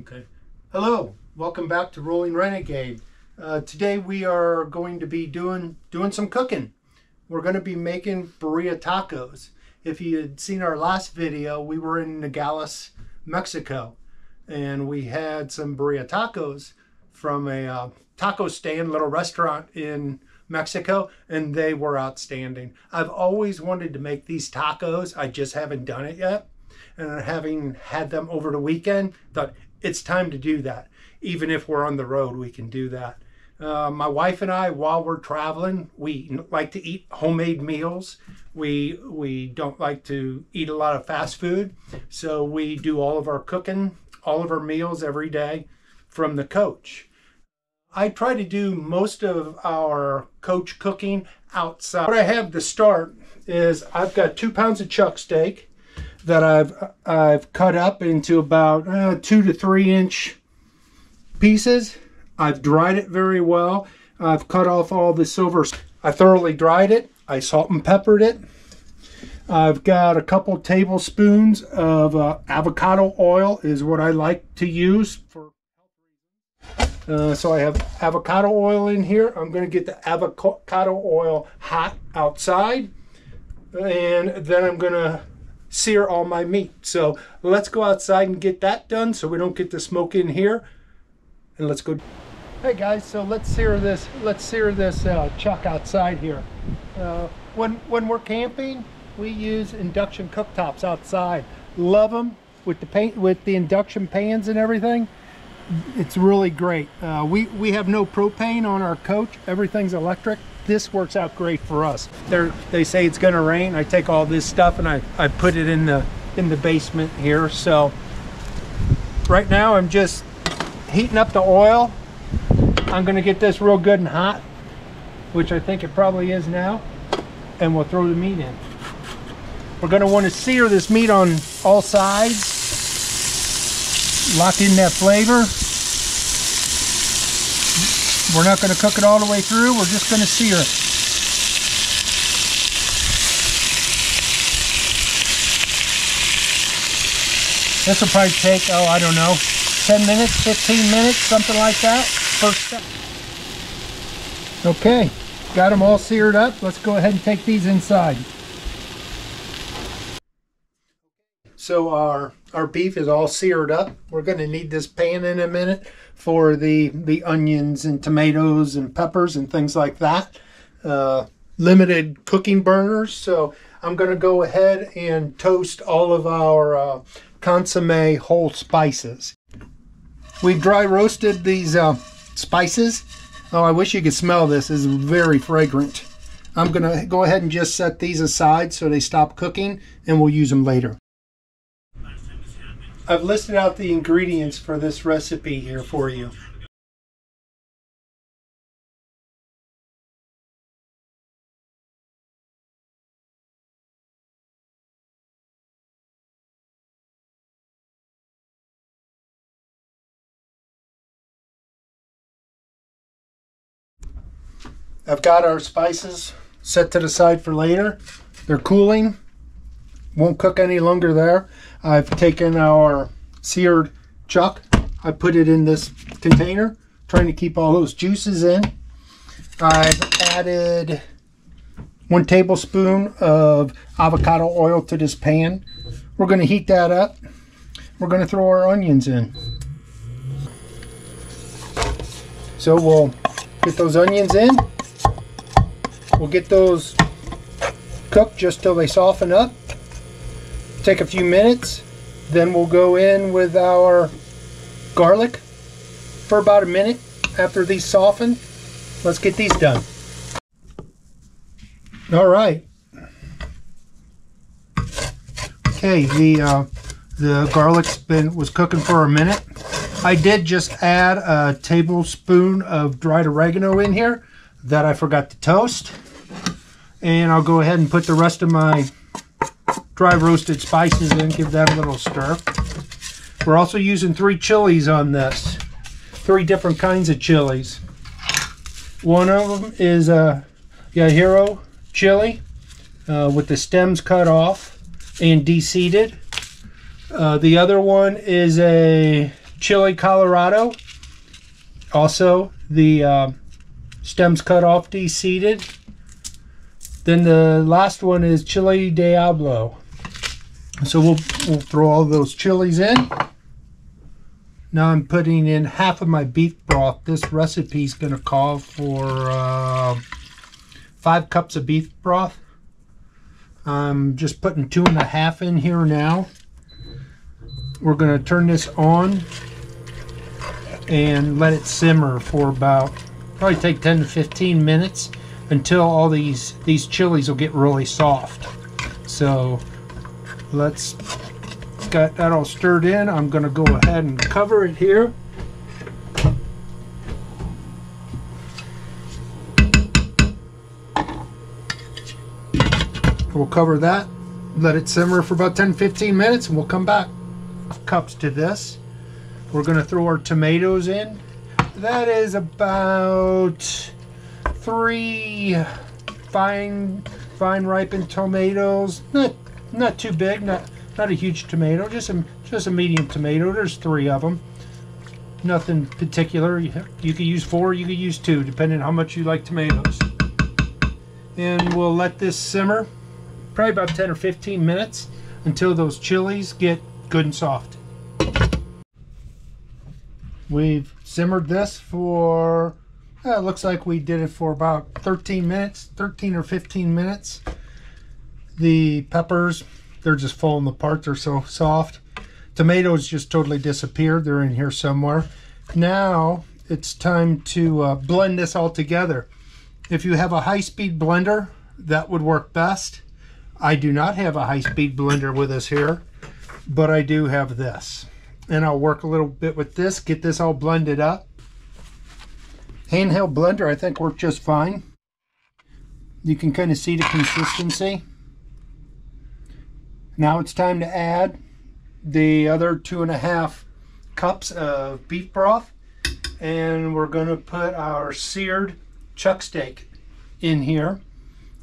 Okay. Hello, welcome back to Rolling Renegade. Uh, today we are going to be doing doing some cooking. We're going to be making birria tacos. If you had seen our last video, we were in Nogales, Mexico, and we had some birria tacos from a uh, taco stand, little restaurant in Mexico, and they were outstanding. I've always wanted to make these tacos. I just haven't done it yet. And having had them over the weekend, thought it's time to do that. Even if we're on the road, we can do that. Uh, my wife and I, while we're traveling, we like to eat homemade meals. We we don't like to eat a lot of fast food, so we do all of our cooking, all of our meals every day from the coach. I try to do most of our coach cooking outside. What I have to start is I've got two pounds of chuck steak that I've I've cut up into about uh, two to three inch pieces. I've dried it very well. I've cut off all the silver. I thoroughly dried it. I salt and peppered it. I've got a couple tablespoons of uh, avocado oil is what I like to use for. Uh, so I have avocado oil in here. I'm going to get the avocado oil hot outside. And then I'm going to sear all my meat. So let's go outside and get that done so we don't get the smoke in here. And let's go. Hey guys, so let's sear this. Let's sear this uh, chuck outside here. Uh, when when we're camping, we use induction cooktops outside. Love them with the paint with the induction pans and everything. It's really great. Uh, we we have no propane on our coach. Everything's electric this works out great for us. They're, they say it's gonna rain. I take all this stuff and I, I put it in the in the basement here. So right now I'm just heating up the oil. I'm gonna get this real good and hot, which I think it probably is now, and we'll throw the meat in. We're gonna wanna sear this meat on all sides, lock in that flavor. We're not going to cook it all the way through. We're just going to sear it. This will probably take, oh, I don't know, 10 minutes, 15 minutes, something like that. First step. Okay, got them all seared up. Let's go ahead and take these inside. So our our beef is all seared up. We're going to need this pan in a minute for the the onions and tomatoes and peppers and things like that. Uh, limited cooking burners, so I'm going to go ahead and toast all of our uh, consomme whole spices. We've dry roasted these uh, spices. Oh, I wish you could smell this. It's very fragrant. I'm going to go ahead and just set these aside so they stop cooking and we'll use them later. I've listed out the ingredients for this recipe here for you. I've got our spices set to the side for later. They're cooling. Won't cook any longer there. I've taken our seared chuck. I put it in this container, trying to keep all those juices in. I've added one tablespoon of avocado oil to this pan. We're going to heat that up. We're going to throw our onions in. So we'll get those onions in. We'll get those cooked just till they soften up take a few minutes. Then we'll go in with our garlic for about a minute after these soften. Let's get these done. All right. Okay, the uh, the garlic's been was cooking for a minute. I did just add a tablespoon of dried oregano in here that I forgot to toast. And I'll go ahead and put the rest of my dry roasted spices in, give that a little stir. We're also using three chilies on this, three different kinds of chilies. One of them is a Guajillo chili uh, with the stems cut off and deseeded. Uh, the other one is a chili Colorado. Also, the uh, stems cut off, de-seeded. Then the last one is chili Diablo. So we'll, we'll throw all those chilies in. Now I'm putting in half of my beef broth. This recipe is going to call for uh, five cups of beef broth. I'm just putting two and a half in here now. We're going to turn this on and let it simmer for about probably take 10 to 15 minutes until all these these chilies will get really soft. So let's got that all stirred in. I'm to go ahead and cover it here. We'll cover that, let it simmer for about 10-15 minutes, and we'll come back. Cups to this. We're to throw our tomatoes in. That is about three fine, vine ripened tomatoes. Not too big. Not, not a huge tomato. Just a, just a medium tomato. There's three of them. Nothing particular. You, you could use four. You could use two, depending on how much you like tomatoes. And we'll let this simmer probably about 10 or 15 minutes until those chilies get good and soft. We've simmered this for, uh, looks like we did it for about 13 minutes, 13 or 15 minutes. The peppers, they're just falling apart, they're so soft. Tomatoes just totally disappeared, they're in here somewhere. Now it's time to uh, blend this all together. If you have a high-speed blender, that would work best. I do not have a high-speed blender with us here, but I do have this. And I'll work a little bit with this, get this all blended up. Handheld blender I think worked just fine. You can kind of see the consistency. Now it's time to add the other two and a half cups of beef broth. And we're going to put our seared chuck steak in here.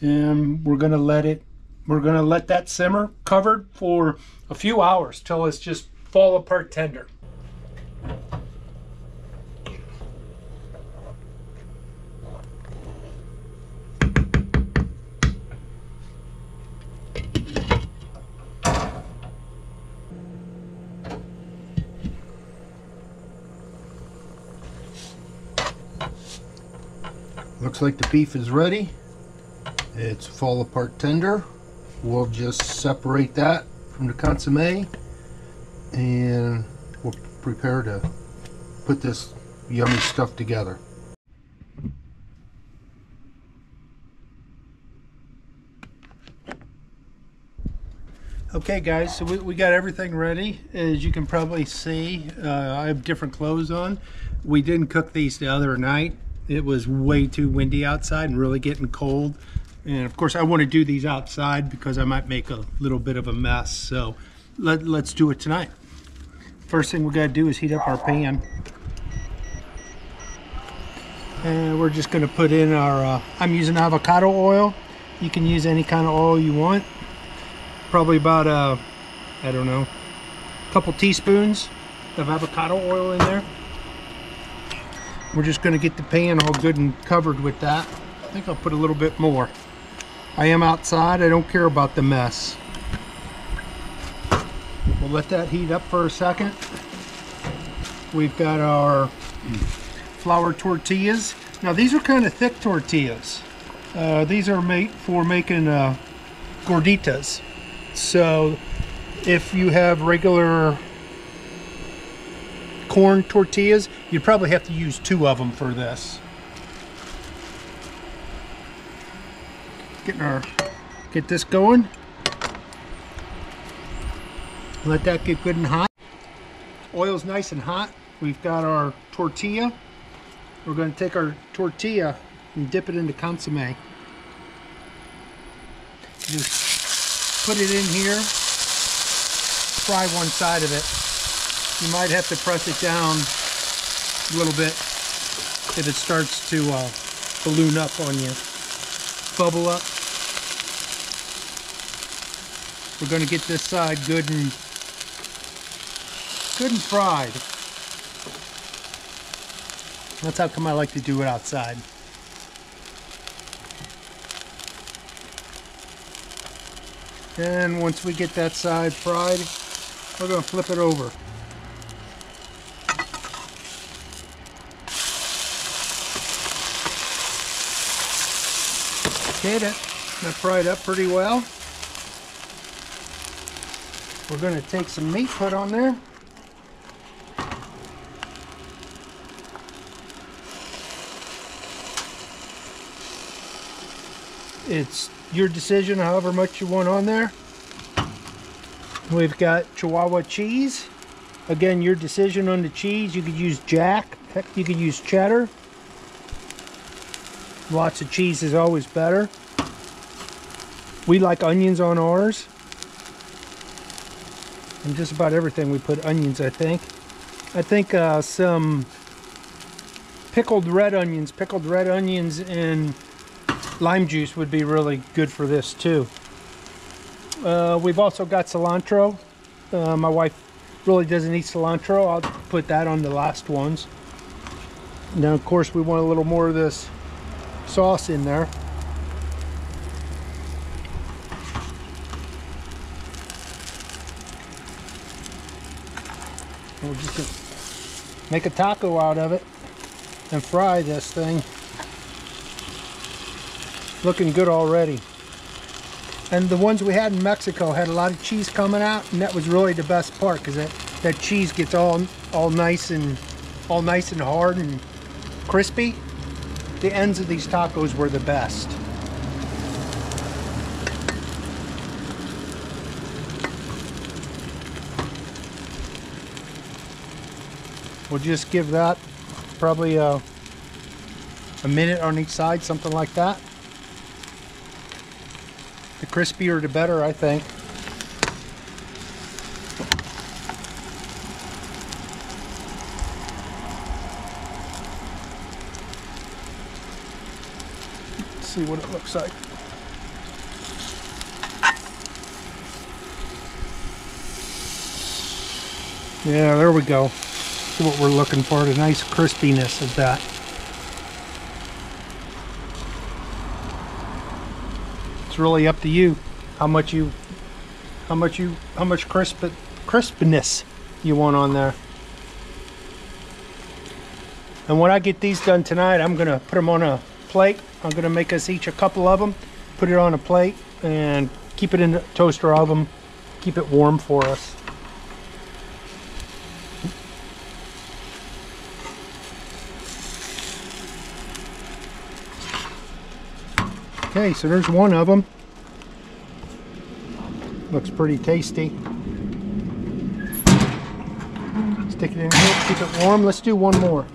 And we're going to let it we're going to let that simmer covered for a few hours till it's just fall apart tender. Looks like the beef is ready. It's fall apart tender we'll just separate that from the consomme and we'll prepare to put this yummy stuff together. Okay guys, so we, we got everything ready. As you can probably see, uh, I have different clothes on. We didn't cook these the other night. It was way too windy outside and really getting cold. And of course I want to do these outside because I might make a little bit of a mess. So let, let's do it tonight. First thing we got to do is heat up our pan. And we're just going to put in our, uh, I'm using avocado oil. You can use any kind of oil you want. Probably about, uh, I don't know, a couple teaspoons of avocado oil in there. We're just going to get the pan all good and covered with that. I think I'll put a little bit more. I am outside. I don't care about the mess. We'll let that heat up for a second. We've got our flour tortillas. Now these are kind of thick tortillas. Uh, these are made for making uh, gorditas. So if you have regular corn tortillas, you'd probably have to use two of them for this. getting our get this going. Let that get good and hot. Oil's nice and hot. We've got our tortilla. We're going to take our tortilla and dip it into consomme just put it in here. Fry one side of it you might have to press it down a little bit if it starts to uh, balloon up on you bubble up we're going to get this side good and good and fried. That's how come I like to do it outside. And once we get that side fried, we're going to flip it over. Okay, it. that fried up pretty well. We're going to take some meat put on there. It's your decision however much you want on there. We've got Chihuahua cheese. Again, your decision on the cheese. You could use Jack. Heck, you could use cheddar. Lots of cheese is always better. We like onions on ours. And just about everything we put onions, I think. I think uh, some pickled red onions, pickled red onions and lime juice would be really good for this too. Uh, we've also got cilantro. Uh, my wife really doesn't eat cilantro. I'll put that on the last ones. Now, of course, we want a little more of this sauce in there. We're just make a taco out of it and fry this thing looking good already. And the ones we had in Mexico had a lot of cheese coming out, and that was really the best part because that, that cheese gets all all nice and all nice and hard and crispy. The ends of these tacos were the best. We'll just give that probably a, a minute on each side, something like that. The crispier the better, I think. See what it looks like. Yeah, there we go. See what we're looking for, the nice crispiness of that. it's really up to you how much you how much you how much crisp crispness you want on there and when I get these done tonight I'm gonna put them on a plate I'm gonna make us each a couple of them put it on a plate and keep it in the toaster oven keep it warm for us Okay, so there's one of them. Looks pretty tasty. Stick it in here, keep it warm. Let's do one more.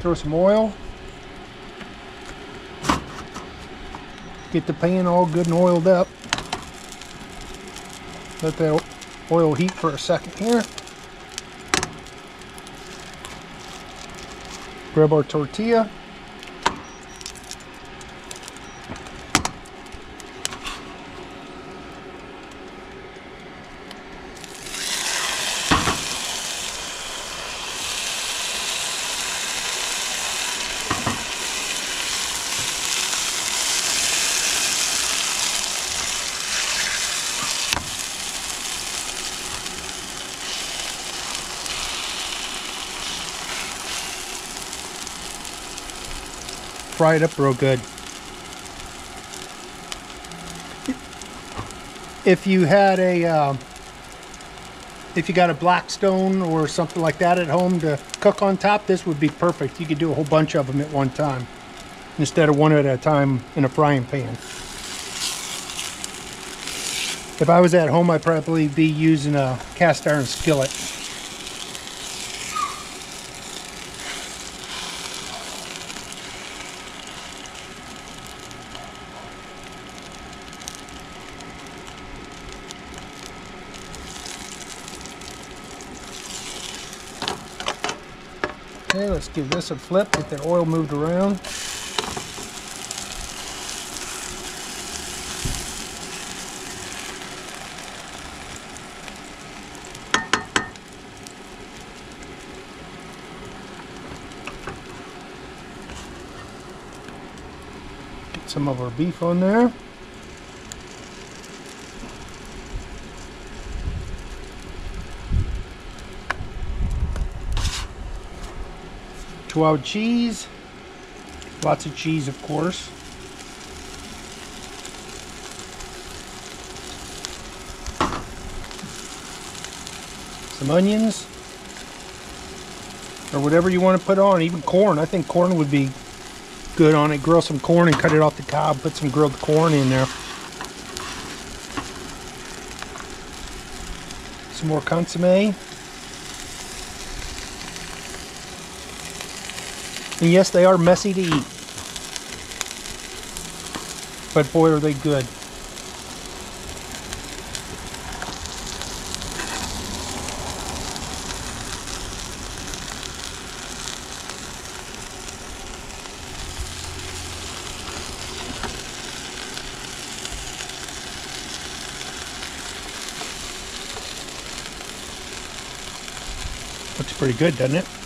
Throw some oil. Get the pan all good and oiled up. Let that oil heat for a second here. Grab our tortilla. Fry it up real good. If you had a, uh, if you got a Blackstone or something like that at home to cook on top, this would be perfect. You could do a whole bunch of them at one time instead of one at a time in a frying pan. If I was at home, I'd probably be using a cast iron skillet. Give this a flip, get the oil moved around. Get some of our beef on there. Chihuahua cheese. Lots of cheese, of course. Some onions. Or whatever you want to put on, even corn. I think corn would be good on it. Grill some corn and cut it off the cob. Put some grilled corn in there. Some more consomme. And yes, they are messy to eat. But boy, are they good. Looks pretty good, doesn't it?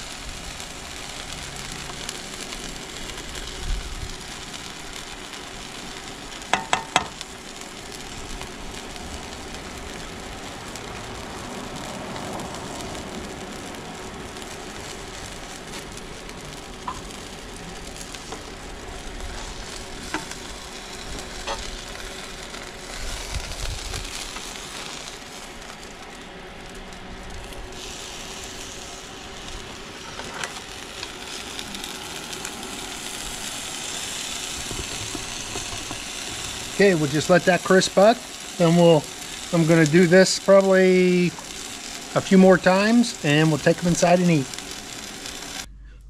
Okay, we'll just let that crisp up. Then we'll, I'm gonna do this probably a few more times and we'll take them inside and eat.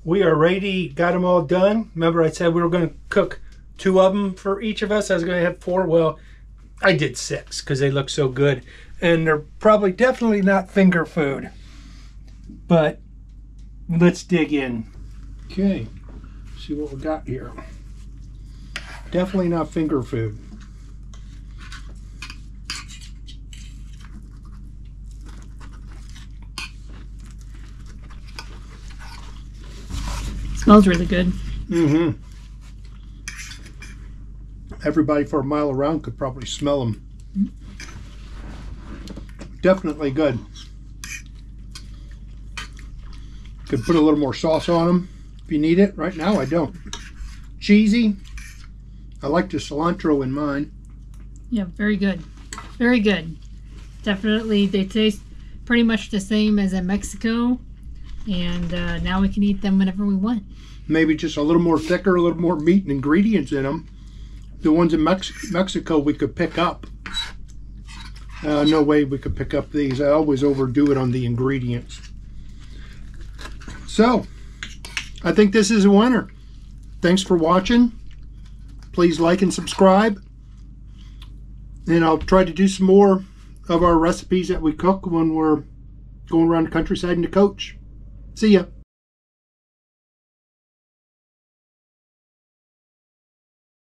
We are ready, got them all done. Remember I said we were gonna cook two of them for each of us. I was gonna have four. Well, I did six because they look so good. And they're probably definitely not finger food. But let's dig in. Okay, see what we got here. Definitely not finger food. Smells really good. Mm-hmm. Everybody for a mile around could probably smell them. Definitely good. Could put a little more sauce on them if you need it. Right now, I don't. Cheesy. I like the cilantro in mine. Yeah, very good. Very good. Definitely, they taste pretty much the same as in Mexico. And uh, now we can eat them whenever we want. Maybe just a little more thicker, a little more meat and ingredients in them. The ones in Mex- Mexico we could pick up. Uh, no way we could pick up these. I always overdo it on the ingredients. So, I think this is a winner. Thanks for watching. Please like and subscribe. And I'll try to do some more of our recipes that we cook when we're going around the countryside in the coach. See ya.